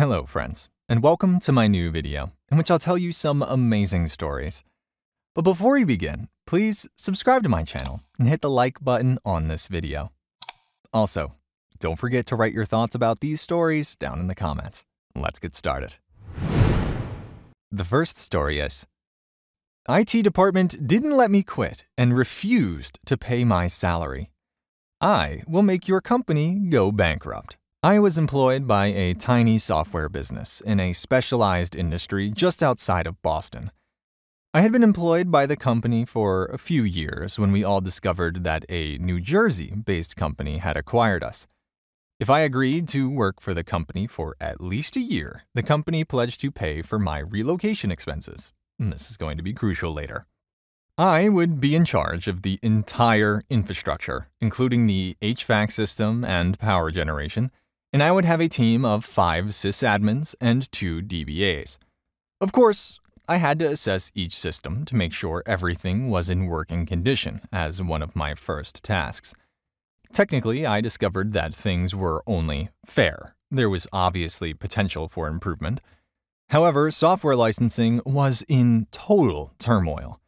Hello, friends, and welcome to my new video, in which I'll tell you some amazing stories. But before we begin, please subscribe to my channel and hit the like button on this video. Also, don't forget to write your thoughts about these stories down in the comments. Let's get started. The first story is IT department didn't let me quit and refused to pay my salary. I will make your company go bankrupt. I was employed by a tiny software business in a specialized industry just outside of Boston. I had been employed by the company for a few years when we all discovered that a New Jersey based company had acquired us. If I agreed to work for the company for at least a year, the company pledged to pay for my relocation expenses. This is going to be crucial later. I would be in charge of the entire infrastructure, including the HVAC system and power generation, and I would have a team of five sysadmins and two DBAs. Of course, I had to assess each system to make sure everything was in working condition as one of my first tasks. Technically, I discovered that things were only fair. There was obviously potential for improvement. However, software licensing was in total turmoil.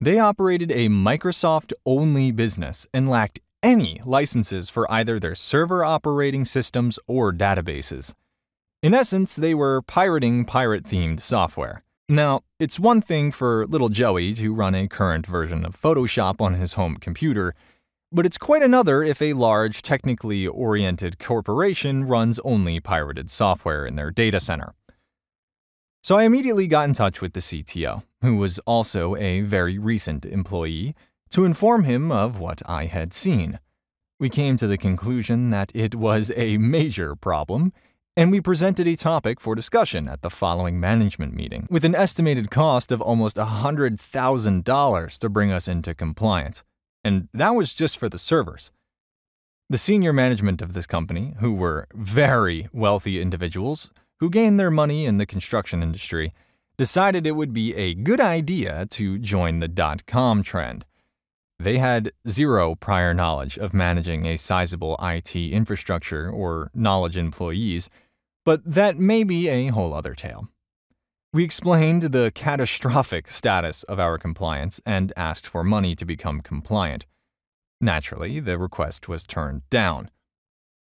They operated a Microsoft only business and lacked any licenses for either their server operating systems or databases. In essence, they were pirating pirate themed software. Now, it's one thing for little Joey to run a current version of Photoshop on his home computer, but it's quite another if a large, technically oriented corporation runs only pirated software in their data center. So I immediately got in touch with the CTO, who was also a very recent employee, to inform him of what I had seen. We came to the conclusion that it was a major problem, and we presented a topic for discussion at the following management meeting, with an estimated cost of almost $100,000 to bring us into compliance. And that was just for the servers. The senior management of this company, who were very wealthy individuals, who gained their money in the construction industry, decided it would be a good idea to join the dot com trend. They had zero prior knowledge of managing a sizable IT infrastructure or knowledge employees, but that may be a whole other tale. We explained the catastrophic status of our compliance and asked for money to become compliant. Naturally, the request was turned down.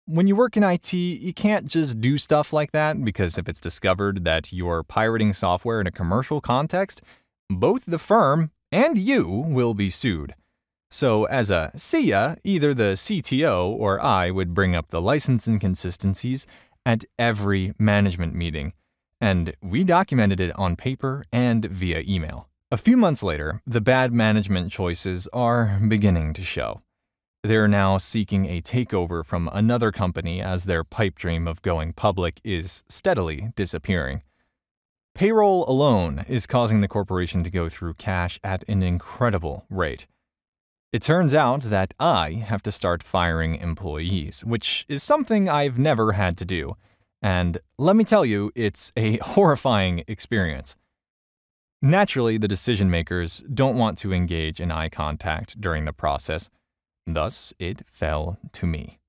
When you work in IT, you can't just do stuff like that because if it's discovered that you're pirating software in a commercial context, both the firm and you will be sued. So, as a CYA, either the CTO or I would bring up the license inconsistencies at every management meeting, and we documented it on paper and via email. A few months later, the bad management choices are beginning to show. They're now seeking a takeover from another company as their pipe dream of going public is steadily disappearing. Payroll alone is causing the corporation to go through cash at an incredible rate. It turns out that I have to start firing employees, which is something I've never had to do. And let me tell you, it's a horrifying experience. Naturally, the decision makers don't want to engage in eye contact during the process Thus, it fell to me.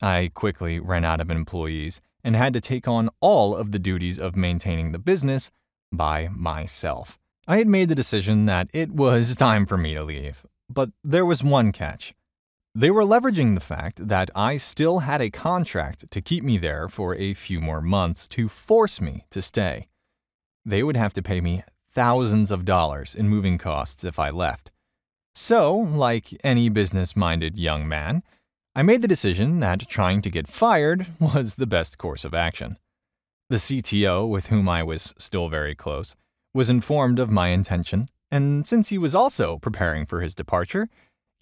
I quickly ran out of employees and had to take on all of the duties of maintaining the business by myself. I had made the decision that it was time for me to leave, but there was one catch. They were leveraging the fact that I still had a contract to keep me there for a few more months to force me to stay. They would have to pay me thousands of dollars in moving costs if I left. So, like any business minded young man, I made the decision that trying to get fired was the best course of action. The CTO, with whom I was still very close, was informed of my intention, and since he was also preparing for his departure,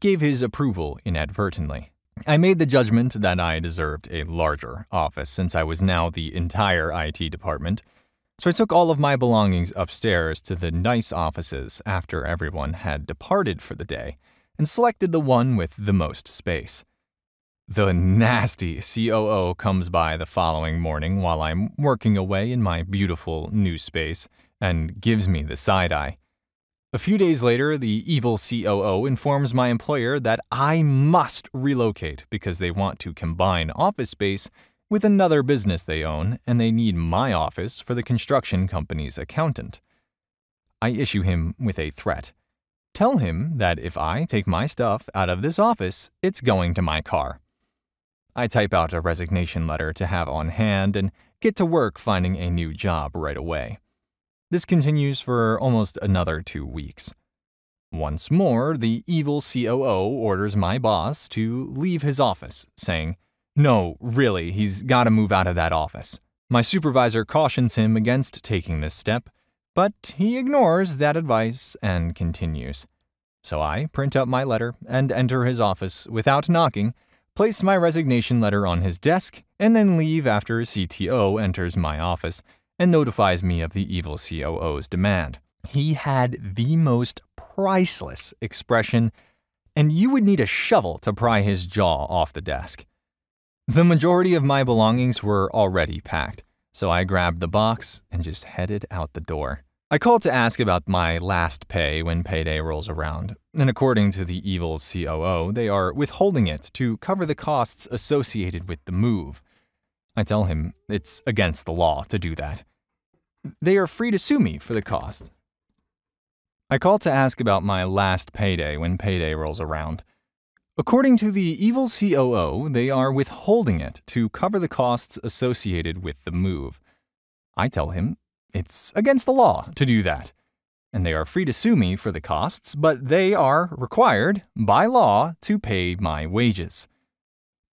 gave his approval inadvertently. I made the judgment that I deserved a larger office since I was now the entire IT department so I took all of my belongings upstairs to the nice offices after everyone had departed for the day and selected the one with the most space. The nasty COO comes by the following morning while I'm working away in my beautiful new space and gives me the side eye. A few days later, the evil COO informs my employer that I must relocate because they want to combine office space with another business they own, and they need my office for the construction company's accountant. I issue him with a threat. Tell him that if I take my stuff out of this office, it's going to my car. I type out a resignation letter to have on hand and get to work finding a new job right away. This continues for almost another two weeks. Once more, the evil COO orders my boss to leave his office, saying, No, really, he's got to move out of that office. My supervisor cautions him against taking this step, but he ignores that advice and continues. So I print out my letter and enter his office without knocking, place my resignation letter on his desk, and then leave after CTO enters my office and notifies me of the evil COO's demand. He had the most priceless expression, and you would need a shovel to pry his jaw off the desk. The majority of my belongings were already packed, so I grabbed the box and just headed out the door. I called to ask about my last pay when payday rolls around, and according to the evil COO, they are withholding it to cover the costs associated with the move. I tell him it's against the law to do that. They are free to sue me for the cost. I call to ask about my last payday when payday rolls around. According to the evil COO, they are withholding it to cover the costs associated with the move. I tell him it's against the law to do that, and they are free to sue me for the costs, but they are required, by law, to pay my wages.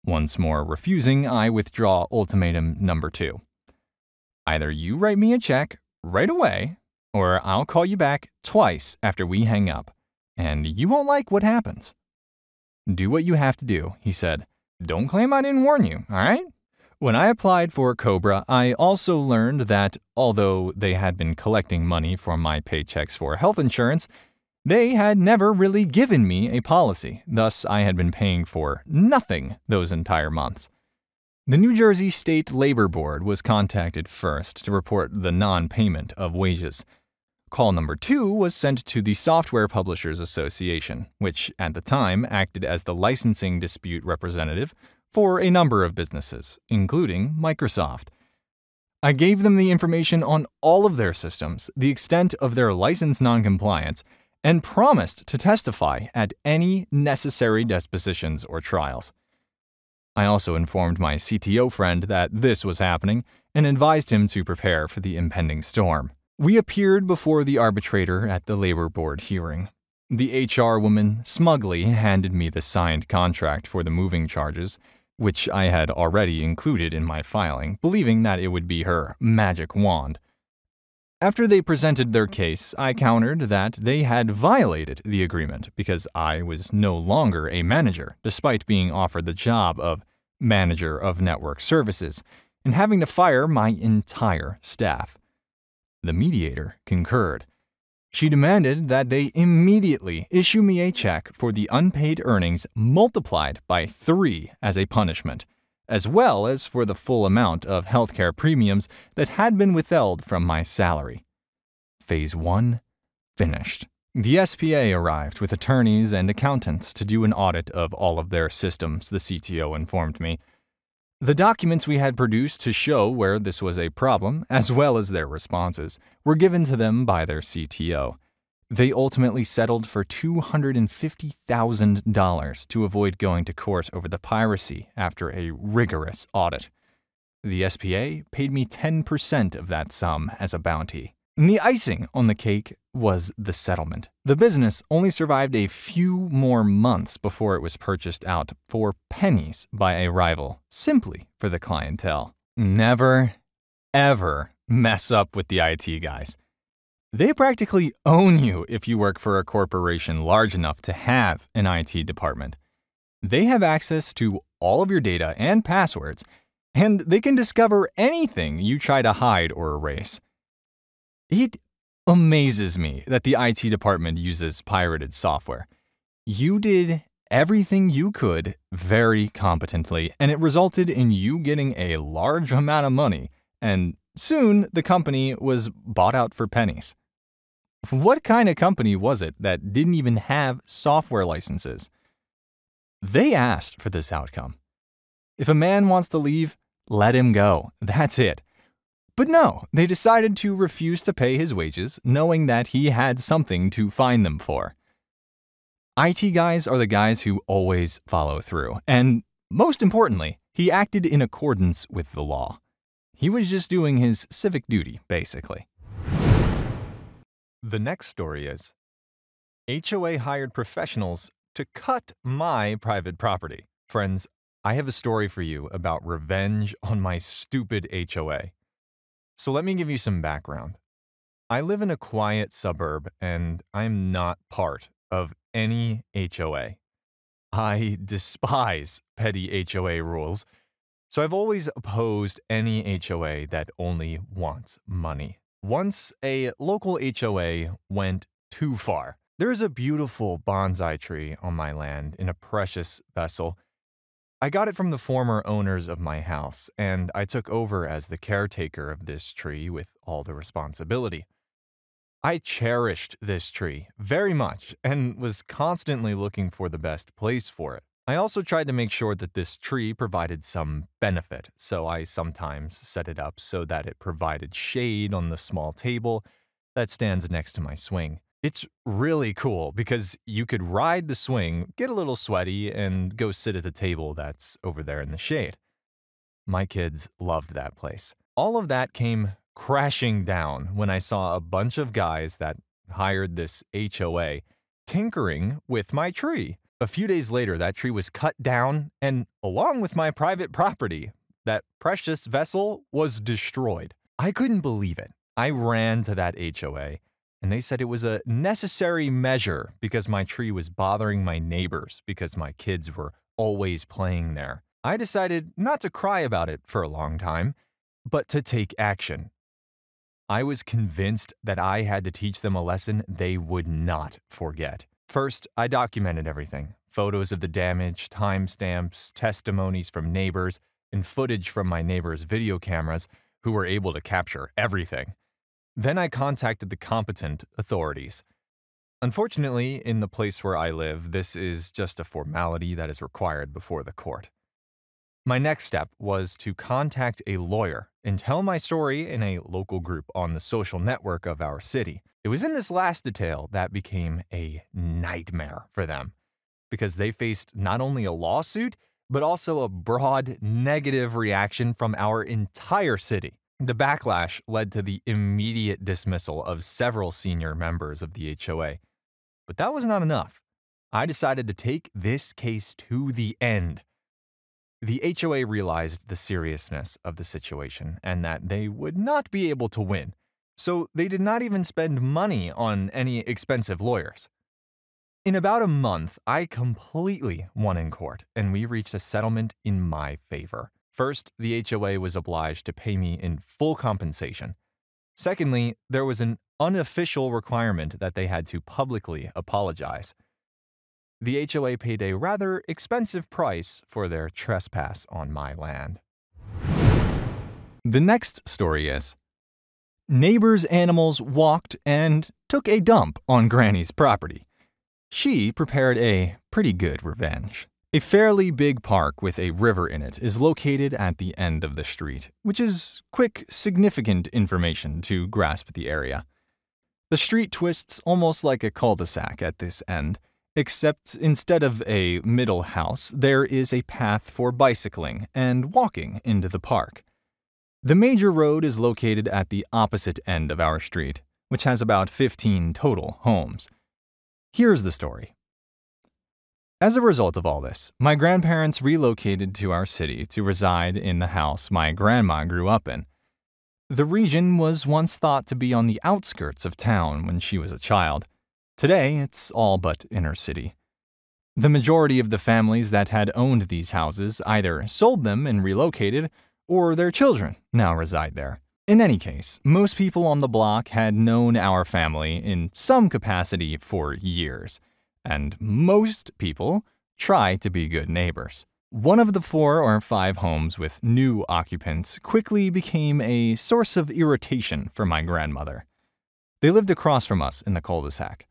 Once more refusing, I withdraw ultimatum number two. Either you write me a check right away, or I'll call you back twice after we hang up, and you won't like what happens. Do what you have to do, he said. Don't claim I didn't warn you, all right? When I applied for COBRA, I also learned that although they had been collecting money from my paychecks for health insurance, they had never really given me a policy, thus, I had been paying for nothing those entire months. The New Jersey State Labor Board was contacted first to report the non payment of wages. Call number two was sent to the Software Publishers Association, which at the time acted as the licensing dispute representative for a number of businesses, including Microsoft. I gave them the information on all of their systems, the extent of their license noncompliance, and promised to testify at any necessary depositions or trials. I also informed my CTO friend that this was happening and advised him to prepare for the impending storm. We appeared before the arbitrator at the labor board hearing. The HR woman smugly handed me the signed contract for the moving charges, which I had already included in my filing, believing that it would be her magic wand. After they presented their case, I countered that they had violated the agreement because I was no longer a manager, despite being offered the job of manager of network services and having to fire my entire staff. The mediator concurred. She demanded that they immediately issue me a check for the unpaid earnings multiplied by three as a punishment, as well as for the full amount of healthcare premiums that had been withheld from my salary. Phase 1 finished. The SPA arrived with attorneys and accountants to do an audit of all of their systems, the CTO informed me. The documents we had produced to show where this was a problem, as well as their responses, were given to them by their CTO. They ultimately settled for $250,000 to avoid going to court over the piracy after a rigorous audit. The SPA paid me 10% of that sum as a bounty. And the icing on the cake was the settlement. The business only survived a few more months before it was purchased out for pennies by a rival, simply for the clientele. Never, ever mess up with the IT guys. They practically own you if you work for a corporation large enough to have an IT department. They have access to all of your data and passwords, and they can discover anything you try to hide or erase. It amazes me that the IT department uses pirated software. You did everything you could very competently, and it resulted in you getting a large amount of money, and soon the company was bought out for pennies. What kind of company was it that didn't even have software licenses? They asked for this outcome. If a man wants to leave, let him go. That's it. But no, they decided to refuse to pay his wages, knowing that he had something to fine them for. IT guys are the guys who always follow through, and most importantly, he acted in accordance with the law. He was just doing his civic duty, basically. The next story is HOA hired professionals to cut my private property. Friends, I have a story for you about revenge on my stupid HOA. So let me give you some background. I live in a quiet suburb and I'm not part of any HOA. I despise petty HOA rules, so I've always opposed any HOA that only wants money. Once a local HOA went too far. There is a beautiful bonsai tree on my land in a precious vessel I got it from the former owners of my house, and I took over as the caretaker of this tree with all the responsibility. I cherished this tree very much and was constantly looking for the best place for it. I also tried to make sure that this tree provided some benefit, so I sometimes set it up so that it provided shade on the small table that stands next to my swing. It's really cool because you could ride the swing, get a little sweaty, and go sit at the table that's over there in the shade. My kids loved that place. All of that came crashing down when I saw a bunch of guys that hired this HOA tinkering with my tree. A few days later, that tree was cut down, and along with my private property, that precious vessel was destroyed. I couldn't believe it. I ran to that HOA and they said it was a necessary measure because my tree was bothering my neighbors because my kids were always playing there. I decided not to cry about it for a long time, but to take action. I was convinced that I had to teach them a lesson they would not forget. First, I documented everything photos of the damage, timestamps, testimonies from neighbors, and footage from my neighbors' video cameras who were able to capture everything. Then I contacted the competent authorities. Unfortunately, in the place where I live, this is just a formality that is required before the court. My next step was to contact a lawyer and tell my story in a local group on the social network of our city. It was in this last detail that became a nightmare for them because they faced not only a lawsuit, but also a broad negative reaction from our entire city. The backlash led to the immediate dismissal of several senior members of the HOA. But that was not enough. I decided to take this case to the end. The HOA realized the seriousness of the situation and that they would not be able to win, so they did not even spend money on any expensive lawyers. In about a month, I completely won in court and we reached a settlement in my favor. First, the HOA was obliged to pay me in full compensation. Secondly, there was an unofficial requirement that they had to publicly apologize. The HOA paid a rather expensive price for their trespass on my land. The next story is Neighbors' animals walked and took a dump on Granny's property. She prepared a pretty good revenge. A fairly big park with a river in it is located at the end of the street, which is quick, significant information to grasp the area. The street twists almost like a cul-de-sac at this end, except instead of a middle house, there is a path for bicycling and walking into the park. The major road is located at the opposite end of our street, which has about 15 total homes. Here's the story. As a result of all this, my grandparents relocated to our city to reside in the house my grandma grew up in. The region was once thought to be on the outskirts of town when she was a child. Today, it's all but inner city. The majority of the families that had owned these houses either sold them and relocated, or their children now reside there. In any case, most people on the block had known our family in some capacity for years and most people try to be good neighbors. One of the four or five homes with new occupants quickly became a source of irritation for my grandmother. They lived across from us in the cul-de-sac.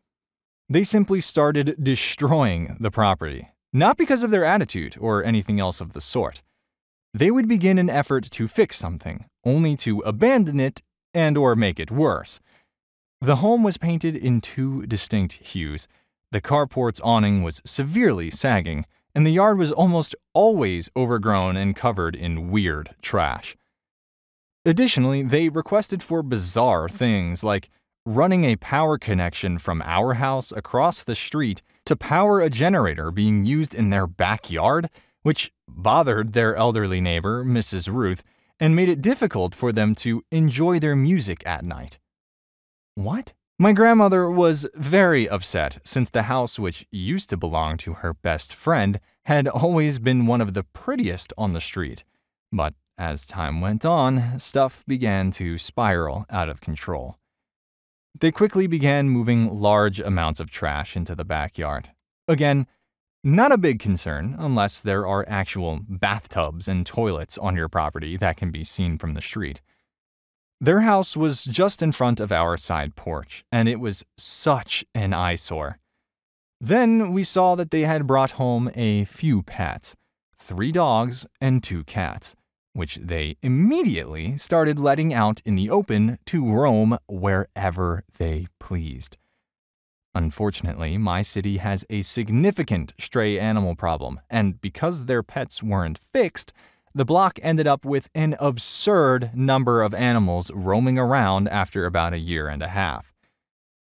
They simply started destroying the property, not because of their attitude or anything else of the sort. They would begin an effort to fix something, only to abandon it and or make it worse. The home was painted in two distinct hues. The carport's awning was severely sagging, and the yard was almost always overgrown and covered in weird trash. Additionally, they requested for bizarre things like running a power connection from our house across the street to power a generator being used in their backyard, which bothered their elderly neighbor, Mrs. Ruth, and made it difficult for them to enjoy their music at night. What? My grandmother was very upset since the house, which used to belong to her best friend, had always been one of the prettiest on the street. But as time went on, stuff began to spiral out of control. They quickly began moving large amounts of trash into the backyard. Again, not a big concern unless there are actual bathtubs and toilets on your property that can be seen from the street. Their house was just in front of our side porch, and it was such an eyesore. Then we saw that they had brought home a few pets three dogs and two cats which they immediately started letting out in the open to roam wherever they pleased. Unfortunately, my city has a significant stray animal problem, and because their pets weren't fixed, the block ended up with an absurd number of animals roaming around after about a year and a half.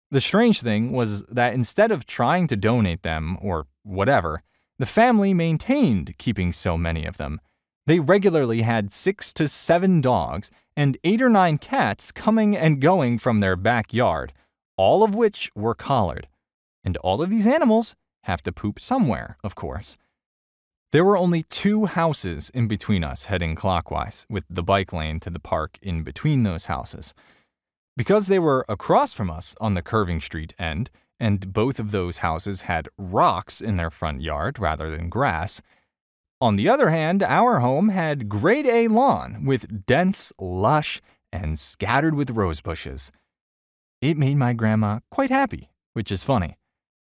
The strange thing was that instead of trying to donate them or whatever, the family maintained keeping so many of them they regularly had six to seven dogs and eight or nine cats coming and going from their backyard, all of which were collared. And all of these animals have to poop somewhere, of course. There were only two houses in between us heading clockwise, with the bike lane to the park in between those houses. Because they were across from us on the curving street end, and both of those houses had rocks in their front yard rather than grass, on the other hand, our home had grade A lawn with dense, lush, and scattered with rose bushes. It made my grandma quite happy, which is funny.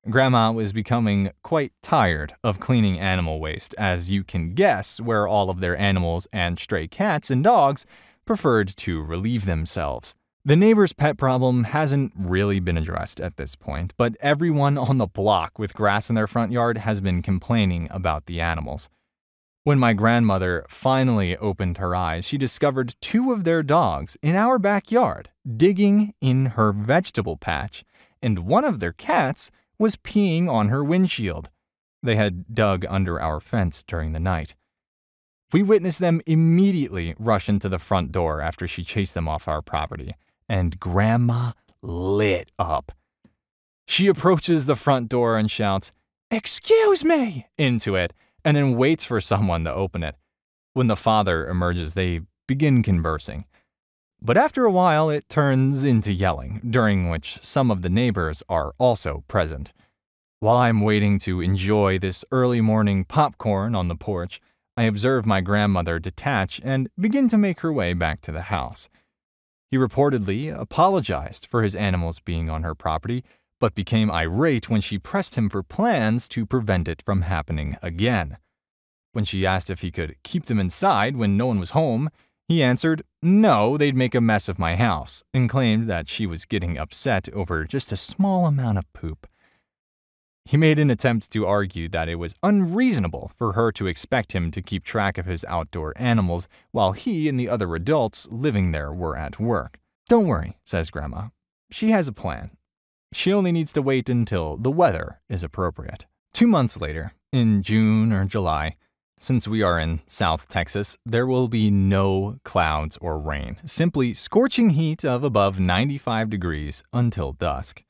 Grandma was becoming quite tired of cleaning animal waste, as you can guess where all of their animals and stray cats and dogs preferred to relieve themselves. The neighbor's pet problem hasn't really been addressed at this point, but everyone on the block with grass in their front yard has been complaining about the animals. When my grandmother finally opened her eyes, she discovered two of their dogs in our backyard, digging in her vegetable patch, and one of their cats was peeing on her windshield. They had dug under our fence during the night. We witnessed them immediately rush into the front door after she chased them off our property, and Grandma lit up. She approaches the front door and shouts, Excuse me! into it and then waits for someone to open it. When the father emerges, they begin conversing. But after a while, it turns into yelling, during which some of the neighbors are also present. While I'm waiting to enjoy this early morning popcorn on the porch, I observe my grandmother detach and begin to make her way back to the house. He reportedly apologized for his animals being on her property but became irate when she pressed him for plans to prevent it from happening again. When she asked if he could keep them inside when no one was home, he answered no, they'd make a mess of my house, and claimed that she was getting upset over just a small amount of poop. He made an attempt to argue that it was unreasonable for her to expect him to keep track of his outdoor animals while he and the other adults living there were at work. Don't worry, says Grandma. She has a plan, she only needs to wait until the weather is appropriate. Two months later, in June or July, since we are in South Texas, there will be no clouds or rain, simply scorching heat of above 95 degrees until dusk.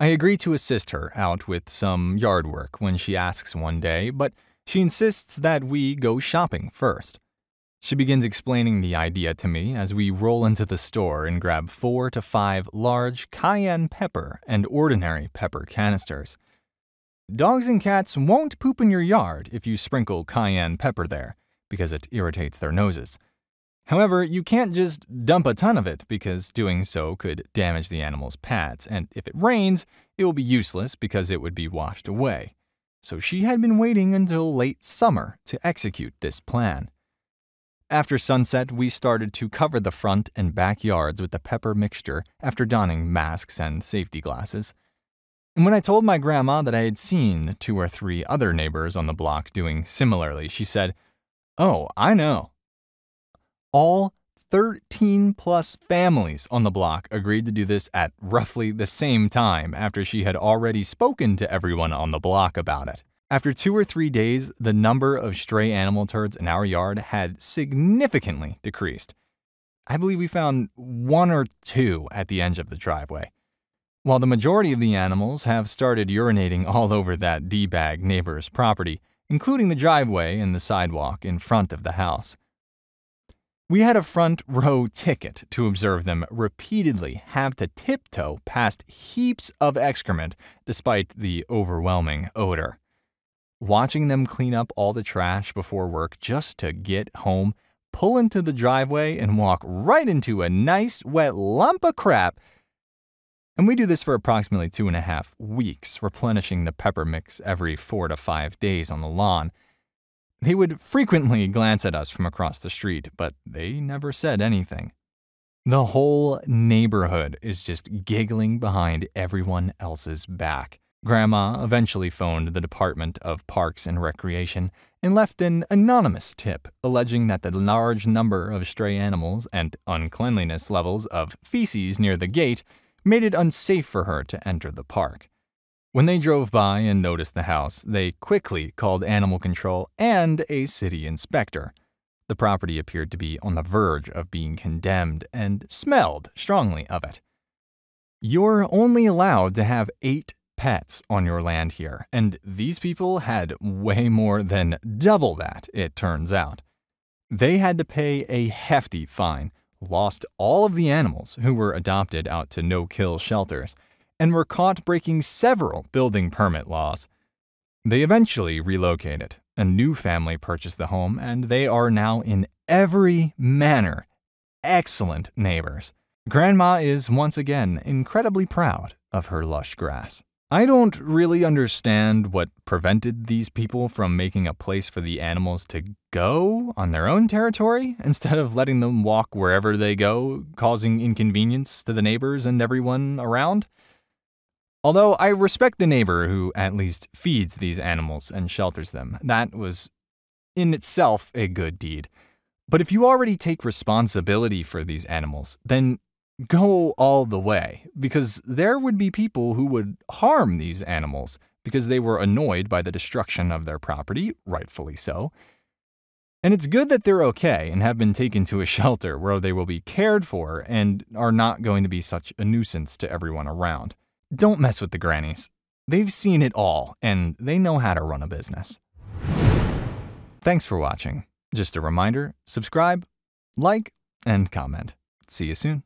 I agree to assist her out with some yard work when she asks one day, but she insists that we go shopping first. She begins explaining the idea to me as we roll into the store and grab four to five large cayenne pepper and ordinary pepper canisters. Dogs and cats won't poop in your yard if you sprinkle cayenne pepper there, because it irritates their noses. However, you can't just dump a ton of it because doing so could damage the animal's pads, and if it rains, it will be useless because it would be washed away. So she had been waiting until late summer to execute this plan. After sunset, we started to cover the front and backyards with the pepper mixture after donning masks and safety glasses. And when I told my grandma that I had seen two or three other neighbors on the block doing similarly, she said, Oh, I know. All 13 plus families on the block agreed to do this at roughly the same time after she had already spoken to everyone on the block about it. After two or three days, the number of stray animal turds in our yard had significantly decreased. I believe we found one or two at the edge of the driveway. While the majority of the animals have started urinating all over that D-bag neighbor's property, including the driveway and the sidewalk in front of the house. We had a front row ticket to observe them repeatedly have to tiptoe past heaps of excrement despite the overwhelming odor. Watching them clean up all the trash before work just to get home, pull into the driveway, and walk right into a nice wet lump of crap. And we do this for approximately two and a half weeks, replenishing the pepper mix every four to five days on the lawn. They would frequently glance at us from across the street, but they never said anything. The whole neighborhood is just giggling behind everyone else's back. Grandma eventually phoned the Department of Parks and Recreation and left an anonymous tip alleging that the large number of stray animals and uncleanliness levels of feces near the gate made it unsafe for her to enter the park. When they drove by and noticed the house, they quickly called animal control and a city inspector. The property appeared to be on the verge of being condemned and smelled strongly of it. You're only allowed to have eight pets on your land here, and these people had way more than double that, it turns out. They had to pay a hefty fine, lost all of the animals who were adopted out to no kill shelters, and were caught breaking several building permit laws. They eventually relocated. A new family purchased the home, and they are now in every manner excellent neighbors. Grandma is once again incredibly proud of her lush grass. I don't really understand what prevented these people from making a place for the animals to go on their own territory instead of letting them walk wherever they go, causing inconvenience to the neighbors and everyone around. Although I respect the neighbor who at least feeds these animals and shelters them, that was in itself a good deed. But if you already take responsibility for these animals, then go all the way, because there would be people who would harm these animals because they were annoyed by the destruction of their property, rightfully so. And it's good that they're okay and have been taken to a shelter where they will be cared for and are not going to be such a nuisance to everyone around. Don't mess with the grannies. They've seen it all and they know how to run a business. Thanks for watching. Just a reminder subscribe, like, and comment. See you soon.